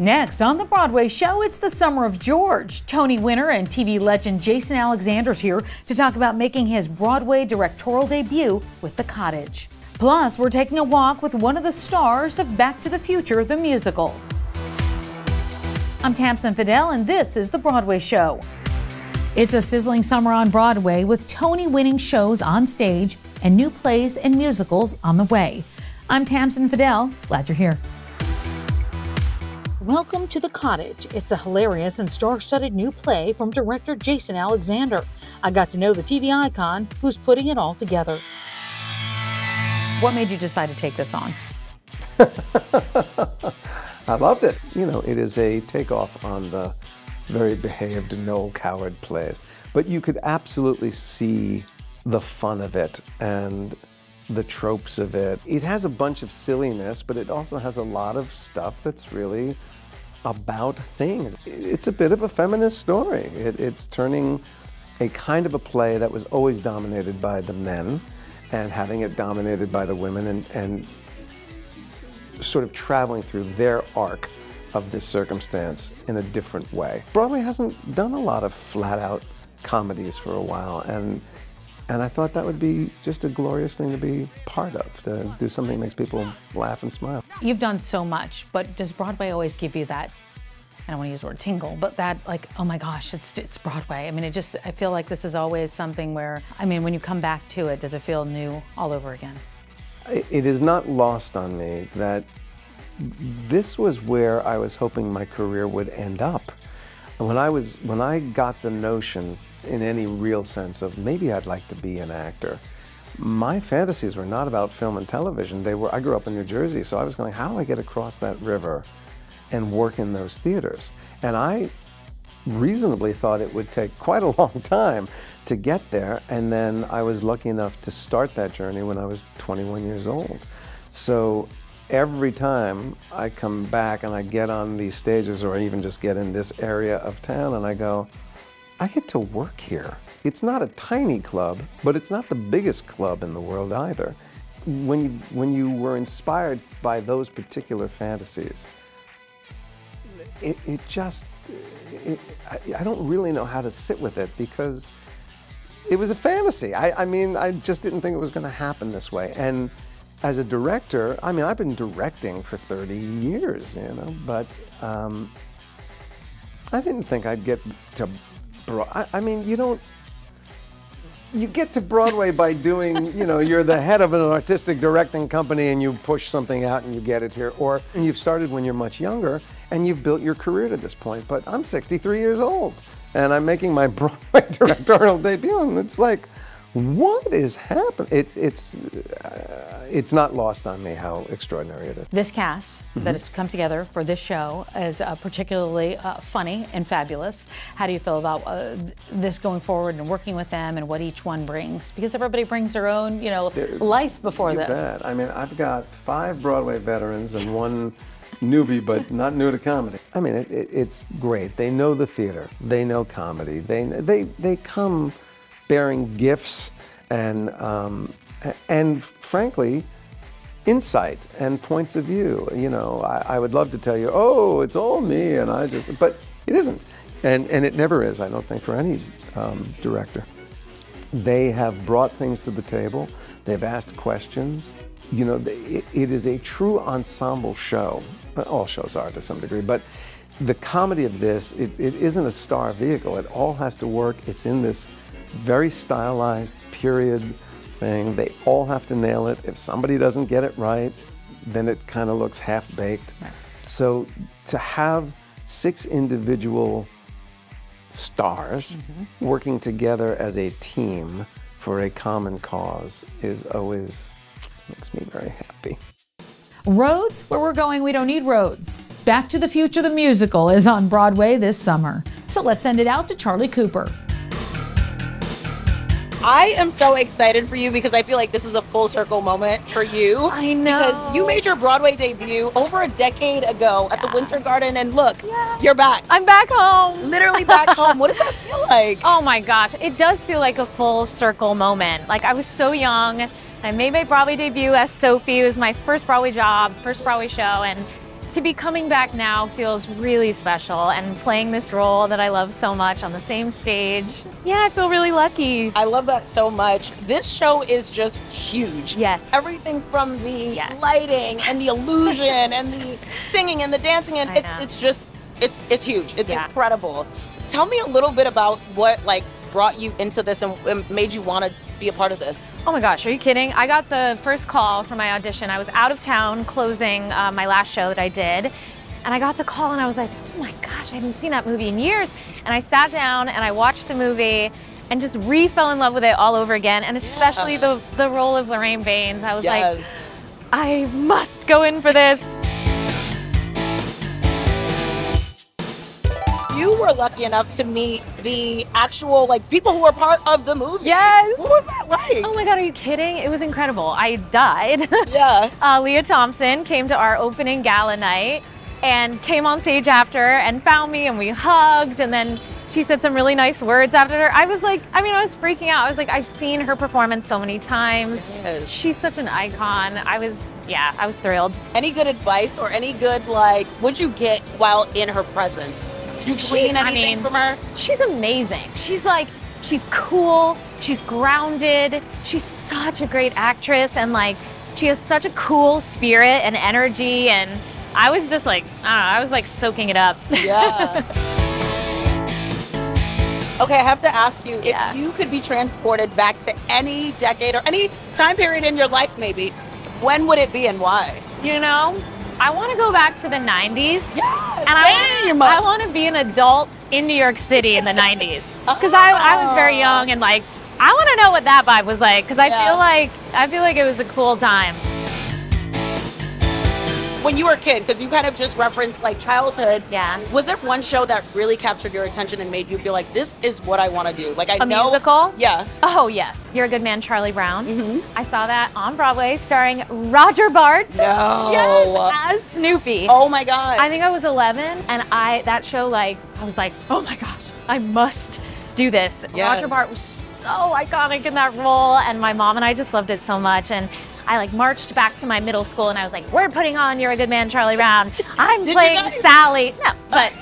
Next on the Broadway show, it's the summer of George. Tony winner and TV legend Jason Alexander's here to talk about making his Broadway directorial debut with The Cottage. Plus, we're taking a walk with one of the stars of Back to the Future, the musical. I'm Tamsen Fadal, and this is the Broadway show. It's a sizzling summer on Broadway with Tony winning shows on stage and new plays and musicals on the way. I'm Tamsen Fadal. Glad you're here. Welcome to The Cottage. It's a hilarious and star studded new play from director Jason Alexander. I got to know the TV icon who's putting it all together. What made you decide to take this on? I loved it. You know, it is a takeoff on the very behaved Noel Coward plays. But you could absolutely see the fun of it and the tropes of it. It has a bunch of silliness, but it also has a lot of stuff that's really about things. It's a bit of a feminist story. It, it's turning a kind of a play that was always dominated by the men and having it dominated by the women and, and sort of traveling through their arc of this circumstance in a different way. Broadway hasn't done a lot of flat out comedies for a while and and I thought that would be just a glorious thing to be part of, to do something that makes people laugh and smile. You've done so much, but does Broadway always give you that? I don't want to use the word tingle, but that like, oh my gosh, it's it's Broadway. I mean, it just I feel like this is always something where I mean, when you come back to it, does it feel new all over again? It is not lost on me that this was where I was hoping my career would end up. And when I was when I got the notion in any real sense of maybe I'd like to be an actor. My fantasies were not about film and television. They were I grew up in New Jersey, so I was going, how do I get across that river and work in those theaters? And I reasonably thought it would take quite a long time to get there, and then I was lucky enough to start that journey when I was 21 years old. So every time I come back and I get on these stages or I even just get in this area of town and I go, I get to work here. It's not a tiny club, but it's not the biggest club in the world either. When you, when you were inspired by those particular fantasies, it, it just, it, I, I, don't really know how to sit with it because it was a fantasy. I, I mean, I just didn't think it was going to happen this way. And as a director, I mean, I've been directing for 30 years, you know, but um, I didn't think I'd get to I, I mean, you don't you get to Broadway by doing, you know, you're the head of an artistic directing company and you push something out and you get it here. Or you've started when you're much younger and you've built your career to this point. But I'm 63 years old and I'm making my Broadway directorial debut. And it's like, what is happening? It's, it's, uh, it's not lost on me how extraordinary it is. This cast mm-hmm. that has come together for this show is uh, particularly uh, funny and fabulous. How do you feel about uh, this going forward and working with them and what each one brings? Because everybody brings their own, you know, They're, life before you this. Bet. I mean, I've got five Broadway veterans and one newbie, but not new to comedy. I mean, it, it, it's great. They know the theater. They know comedy. They they they come bearing gifts and, um, and frankly, insight and points of view. You know, I, I, would love to tell you, oh, it's all me, and I just, but it isn't. And, and it never is, I don't think, for any um, director. They have brought things to the table, they've asked questions. You know, it, it is a true ensemble show. All shows are to some degree, but the comedy of this, it, it isn't a star vehicle. It all has to work. It's in this very stylized period thing. They all have to nail it. If somebody doesn't get it right, then it kind of looks half baked. So to have six individual stars mm-hmm. working together as a team for a common cause is always makes me very happy. Roads? Where we're going, we don't need roads. Back to the Future the Musical is on Broadway this summer. So let's send it out to Charlie Cooper. I am so excited for you because I feel like this is a full circle moment for you. I know. Because you made your Broadway debut over a decade ago at the Winter Garden, and look, yeah. you're back. I'm back home. Literally back home. What does that feel like? Oh my gosh, it does feel like a full circle moment. Like I was so young. I made my Broadway debut as Sophie. It was my first Broadway job, first Broadway show, and to be coming back now feels really special and playing this role that I love so much on the same stage. Yeah, I feel really lucky. I love that so much. This show is just huge. Yes. Everything from the Yes. lighting and the illusion and the singing and the dancing and it's, it's just it's it's huge. It's Yeah. incredible. Tell me a little bit about what like brought you into this and, and made you want to be a part of this. Oh my gosh, are you kidding? I got the first call for my audition. I was out of town closing uh, my last show that I did. And I got the call and I was like, oh my gosh, I haven't seen that movie in years. And I sat down and I watched the movie and just re fell in love with it all over again. And especially the, the role of Lorraine Baines. I was like, I must go in for this. You were lucky enough to meet the actual like people who were part of the movie. Yes. What was that like? Oh my God, are you kidding? It was incredible. I died. Yeah. uh, Lea Thompson came to our opening gala night and came on stage after and found me and we hugged and then she said some really nice words after her. I was like, I mean, I was freaking out. I was like, I've seen her performance so many times. Yes. She's such an icon. I was, yeah, I was thrilled. Any good advice or any good like what'd you get while in her presence? You glean I mean- from her? She's amazing. She's like, she's cool, she's grounded, she's such a great actress, and like, she has such a cool spirit and energy. And I was just like, I don't know, I was like soaking it up. Yeah. okay, I have to ask you Yeah. if you could be transported back to any decade or any time period in your life, maybe, when would it be and why? You know, I want to go back to the 90s. Yes, And I. I want to be an adult in New York City in the 90s. Because I, I was very oh. young and like, I want to know what that vibe was like. Because I Yeah. feel like, I feel like it was a cool time. When you were a kid, because you kind of just referenced like childhood. Yeah. Was there one show that really captured your attention and made you feel like this is what I want to do? Like I A know A musical? Yeah. Oh, yes. You're a Good Man, Charlie Brown. Mhm. I saw that on Broadway starring Roger Bart. No. Yes, as Snoopy. Oh my god. I think I was 11, and I that show like I was like, oh my gosh, I must do this. Yes. Roger Bart was so iconic in that role, and my mom and I just loved it so much. And I like marched back to my middle school, and I was like, we're putting on "You're a Good Man, Charlie Brown." I'm playing? Sally. No, but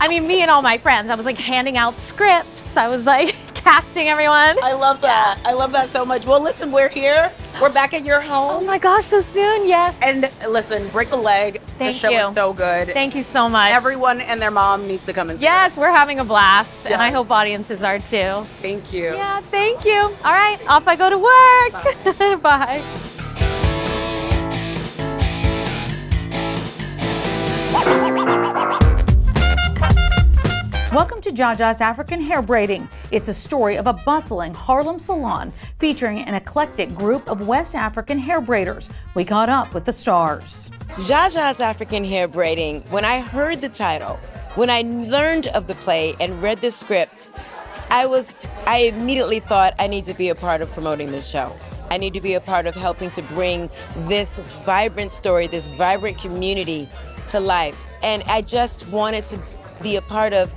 I mean, me and all my friends. I was like handing out scripts. I was like casting everyone. I love that. I love that so much. Well, listen, we're here. We're back at your home. Oh my gosh, so soon? Yes. And listen, break a leg. Thank the show you. is so good. Thank you so much. Everyone and their mom needs to come and see yes, us. we're having a blast, and I hope audiences are too. Thank you. Yeah, thank you. All right, off I go to work. Bye. Welcome to Jaja's African Hair Braiding. It's a story of a bustling Harlem salon featuring an eclectic group of West African hair braiders. We caught up with the stars. Jaja's African Hair Braiding, when I heard the title, when I learned of the play and read the script, I was I immediately thought I need to be a part of promoting this show. I need to be a part of helping to bring this vibrant story, this vibrant community to life. And I just wanted to be a part of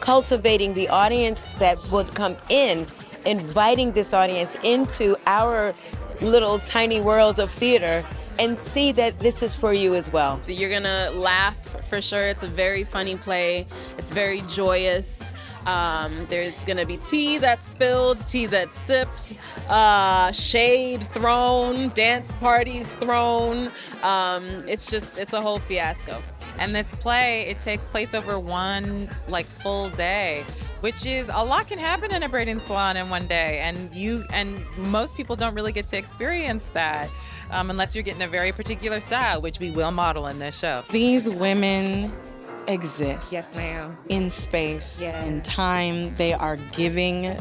cultivating the audience that would come in, inviting this audience into our little tiny world of theater and see that this is for you as well. You're gonna laugh for sure. It's a very funny play. It's very joyous. Um, there's gonna be tea that's spilled, tea that's sipped, uh, shade thrown, dance parties thrown. Um, it's just, it's a whole fiasco. And this play, it takes place over one like full day, which is a lot can happen in a braiding salon in one day. And you and most people don't really get to experience that um, unless you're getting a very particular style, which we will model in this show. These women exist. Yes, ma'am. In space, Yeah. in time. They are giving,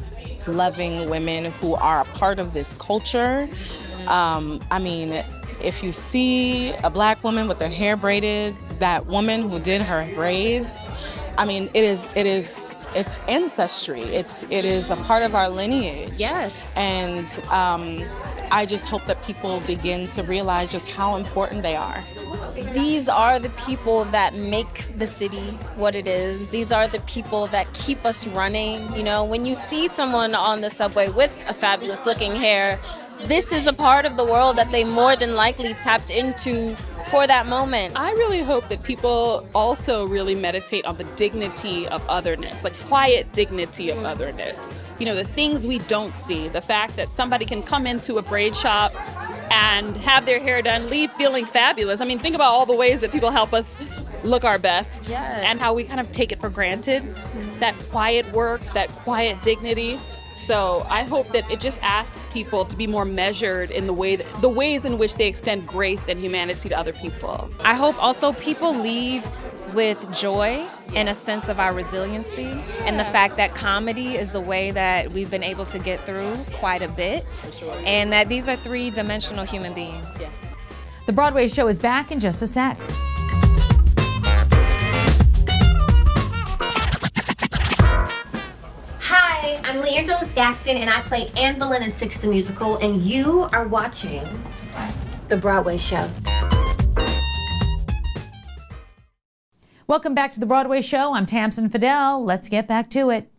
loving women who are a part of this culture. Um, I mean, if you see a black woman with her hair braided, that woman who did her braids, I mean, it is, it is, it's ancestry. It's, it is a part of our lineage. Yes. And um, I just hope that people begin to realize just how important they are. These are the people that make the city what it is. These are the people that keep us running. You know, when you see someone on the subway with a fabulous looking hair, this is a part of the world that they more than likely tapped into for that moment. I really hope that people also really meditate on the dignity of otherness, like quiet dignity of mm-hmm. otherness. You know, the things we don't see, the fact that somebody can come into a braid shop and have their hair done, leave feeling fabulous. I mean, think about all the ways that people help us look our best Yes. and how we kind of take it for granted mm-hmm. that quiet work, that quiet dignity. So I hope that it just asks people to be more measured in the way that, the ways in which they extend grace and humanity to other people. I hope also people leave with joy and a sense of our resiliency and the fact that comedy is the way that we've been able to get through quite a bit and that these are three dimensional human beings. The Broadway show is back in just a sec. Hi, Gaston, and I play Anne Boleyn in Six the Musical, and you are watching The Broadway Show. Welcome back to the Broadway show. I'm Tamsen Fadal. Let's get back to it.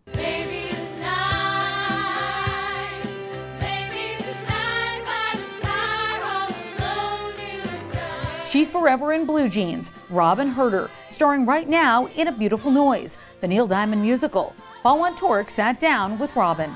She's forever in blue jeans, Robyn Hurder, starring right now in A Beautiful Noise, the Neil Diamond musical. Paul Wontorek sat down with Robyn.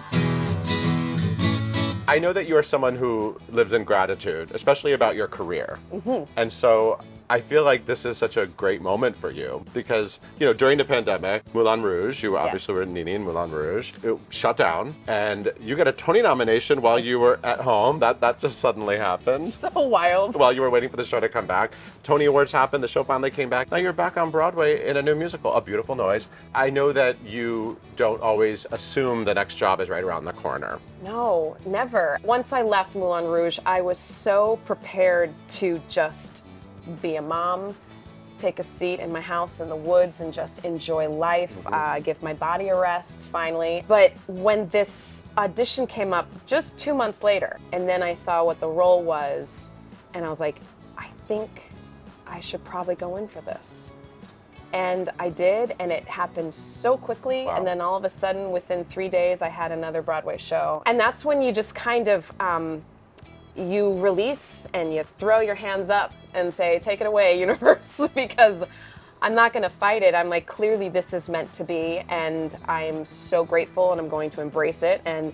I know that you are someone who lives in gratitude, especially about your career. Mm-hmm. And so I feel like this is such a great moment for you because, you know, during the pandemic, Moulin Rouge, you obviously were Nini in Moulin Rouge, it shut down and you got a Tony nomination while you were at home. That that just suddenly happened. So wild. While you were waiting for the show to come back. Tony Awards happened, the show finally came back. Now you're back on Broadway in a new musical, A Beautiful Noise. I know that you don't always assume the next job is right around the corner. No, never. Once I left Moulin Rouge, I was so prepared to just be a mom, take a seat in my house in the woods and just enjoy life, uh, give my body a rest finally. But when this audition came up just two months later, and then I saw what the role was, and I was like, I think I should probably go in for this. And I did, and it happened so quickly. And then all of a sudden, within three days, I had another Broadway show. And that's when you just kind of um, you release and you throw your hands up and say, "Take it away, universe," because I'm not going to fight it. I'm like, clearly, this is meant to be, and I'm so grateful, and I'm going to embrace it and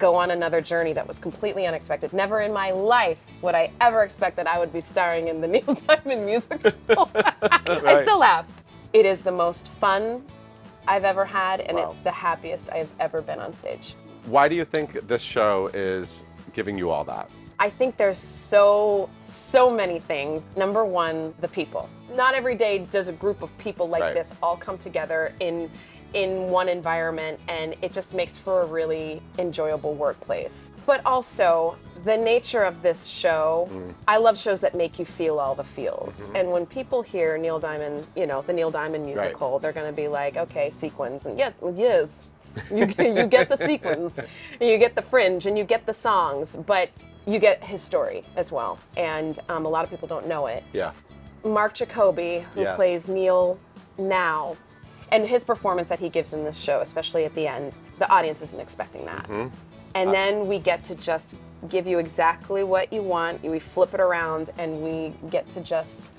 go on another journey that was completely unexpected. Never in my life would I ever expect that I would be starring in the Neil Diamond musical. I still laugh. It is the most fun I've ever had, and Wow. it's the happiest I've ever been on stage. Why do you think this show is giving you all that? I think there's so, so many things. Number one, the people. Not every day does a group of people like Right. this all come together in in one environment and it just makes for a really enjoyable workplace. But also the nature of this show, Mm. I love shows that make you feel all the feels. Mm-hmm. And when people hear Neil Diamond, you know, the Neil Diamond musical, they're going to be like, okay, sequins. And yes, yes, you, you get the sequins, you get the fringe, and you get the songs, but you get his story as well. And um, a lot of people don't know it. Yeah. Mark Jacoby, who Yes. plays Neil now, and his performance that he gives in this show, especially at the end, the audience isn't expecting that. Mhm. And then we get to just give you exactly what you want. We flip it around and we get to just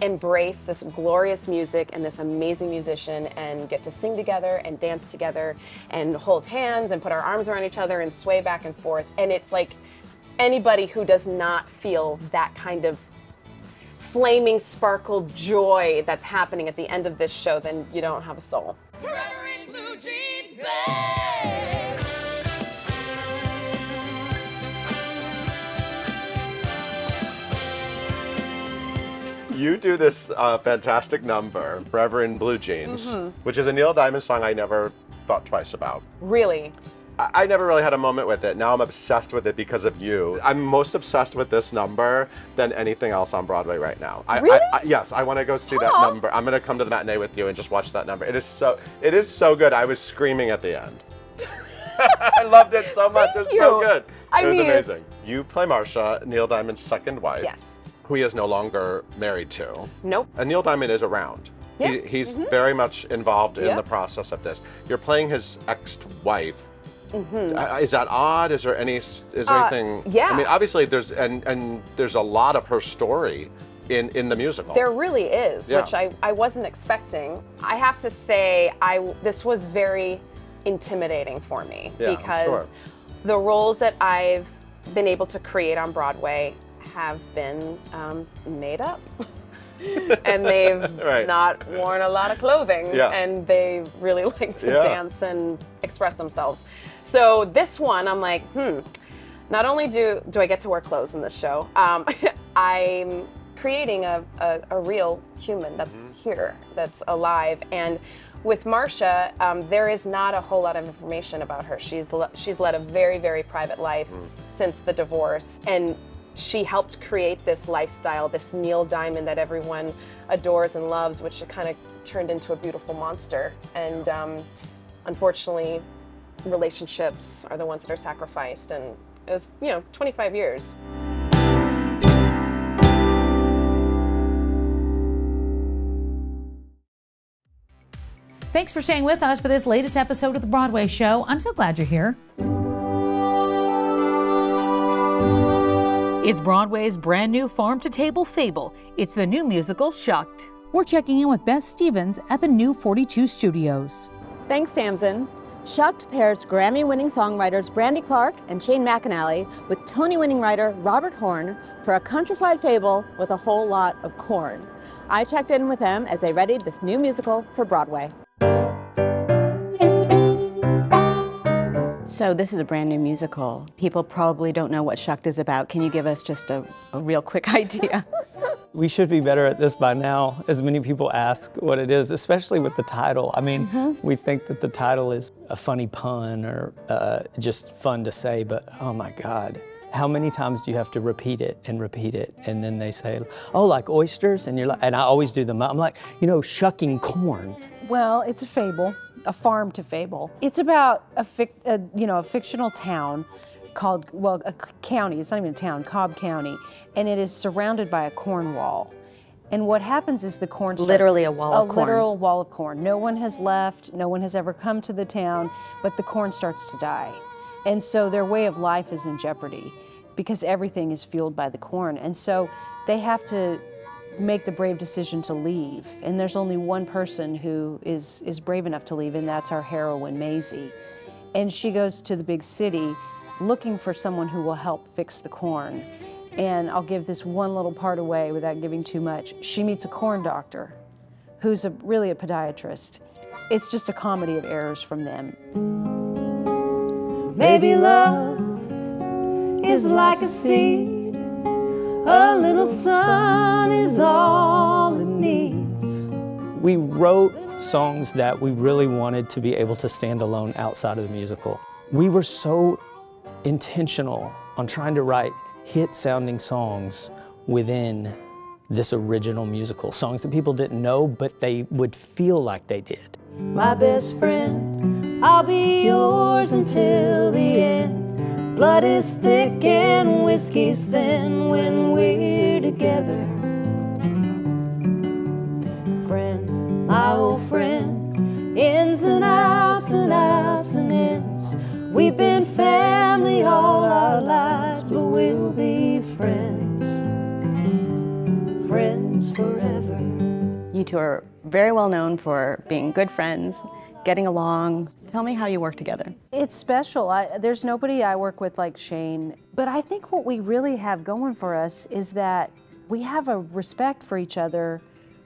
embrace this glorious music and this amazing musician and get to sing together and dance together and hold hands and put our arms around each other and sway back and forth. And it's like anybody who does not feel that kind of flaming sparkle joy that's happening at the end of this show, then you don't have a soul. You do this uh, fantastic number, Forever in Blue Jeans, Mhm. which is a Neil Diamond song I never thought twice about. Really? I, never really had a moment with it. Now I'm obsessed with it because of you. I'm most obsessed with this number than anything else on Broadway right now. I, Really? I, I, yes, I want to go see that number. I'm going to come to the matinee with you and just watch that number. It is so, it is so good. I was screaming at the end. I loved it so much. it was so good. I it was mean- amazing. You play Marcia, Neil Diamond's second wife. Yes. Who he is no longer married to. Nope. And Neil Diamond is around. Yeah. He, he's Mhm. very much involved in Yeah. the process of this. You're playing his ex-wife. Mhm. Uh, Is that odd? Is there any? Is there Uh, anything? yeah. I mean, obviously, there's and and there's a lot of her story in, in the musical. There really is, Yeah. which I, I wasn't expecting. I have to say, I this was very intimidating for me Yeah, because sure. the roles that I've been able to create on Broadway have been um, made up. and they've Right. not worn a lot of clothing Yeah. and they really like to dance and express themselves. So this one, I'm like, hmm, not only do, do I get to wear clothes in this show, um, I'm creating a, a, a real human that's here, that's alive. And with Marcia, um, there is not a whole lot of information about her. She's, le- she's led a very, very private life since the divorce. And she helped create this lifestyle, this Neil Diamond that everyone adores and loves, which kind of turned into a beautiful monster. And um, unfortunately, relationships are the ones that are sacrificed. And it was, you know, 25 years. Thanks for staying with us for this latest episode of The Broadway Show. I'm so glad you're here. It's Broadway's brand new farm to table fable. It's the new musical Shucked. We're checking in with Beth Stevens at the new 42 Studios. Thanks, Tamsen. Shucked pairs Grammy winning songwriters Brandy Clark and Shane McAnally with Tony winning writer Robert Horn for a countrified fable with a whole lot of corn. I checked in with them as they readied this new musical for Broadway. So, this is a brand new musical. People probably don't know what Shucked is about. Can you give us just a, a real quick idea? We should be better at this by now, as many people ask what it is, especially with the title. I mean, we think that the title is a funny pun or uh, just fun to say, but oh my God. How many times do you have to repeat it and repeat it? And then they say, oh, like oysters? And you're like, and I always do them. I'm like, you know, shucking corn. Well, it's a fable, a farm to fable. It's about a, fic, a you know a fictional town called well a county. It's not even a town, Cob County, and it is surrounded by a corn wall. And what happens is the corn start- Literally a wall of corn. a literal wall of corn. No one has left. No one has ever come to the town, but the corn starts to die, and so their way of life is in jeopardy because everything is fueled by the corn. And so they have to make the brave decision to leave. And there's only one person who is, is brave enough to leave, and that's our heroine, Maizy. And she goes to the big city looking for someone who will help fix the corn. And I'll give this one little part away without giving too much. She meets a corn doctor who's a, really a podiatrist. It's just a comedy of errors from them. Maybe love is like a seed. A little sun is all it needs. We wrote songs that we really wanted to be able to stand alone outside of the musical. We were so intentional on trying to write hit sounding songs within this original musical. Songs that people didn't know, but they would feel like they did. My best friend, I'll be yours until the end. Blood is thick and whiskey's thin when we're together. Friend, my old friend, ins and outs and outs and ins. We've been family all our lives, but we'll be friends. Friends forever. You two are very well known for being good friends, getting along. Tell me how you work together. It's special. I, there's nobody I work with like Shane. But I think what we really have going for us is that we have a respect for each other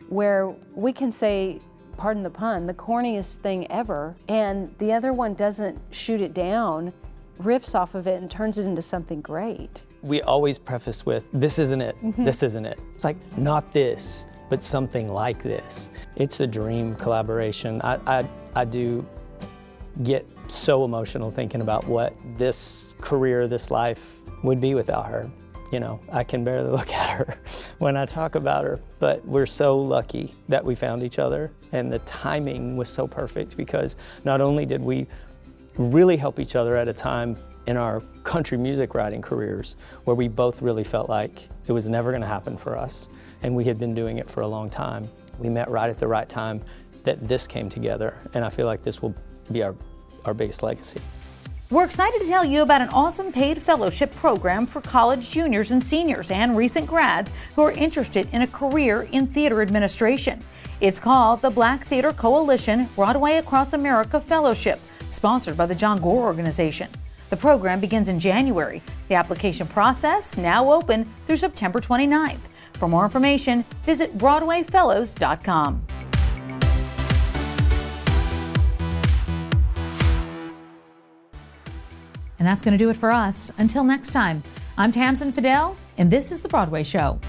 where we can say, pardon the pun, the corniest thing ever, and the other one doesn't shoot it down, riffs off of it, and turns it into something great. We always preface with, this isn't it, Mhm. this isn't it. It's like, not this, but something like this. It's a dream collaboration. I, I, I do get so emotional thinking about what this career, this life would be without her. You know, I can barely look at her when I talk about her, but we're so lucky that we found each other and the timing was so perfect because not only did we really help each other at a time in our country music writing careers where we both really felt like it was never going to happen for us and we had been doing it for a long time. We met right at the right time that this came together and I feel like this will be our, our biggest legacy. We're excited to tell you about an awesome paid fellowship program for college juniors and seniors and recent grads who are interested in a career in theater administration. It's called the Black Theatre Coalition Broadway Across America Fellowship, sponsored by the John Gore Organization. The program begins in January. The application process now open through September 29th. For more information, visit BroadwayFellows.com. And that's going to do it for us. Until next time, I'm Tamsen Fadal, and this is The Broadway Show.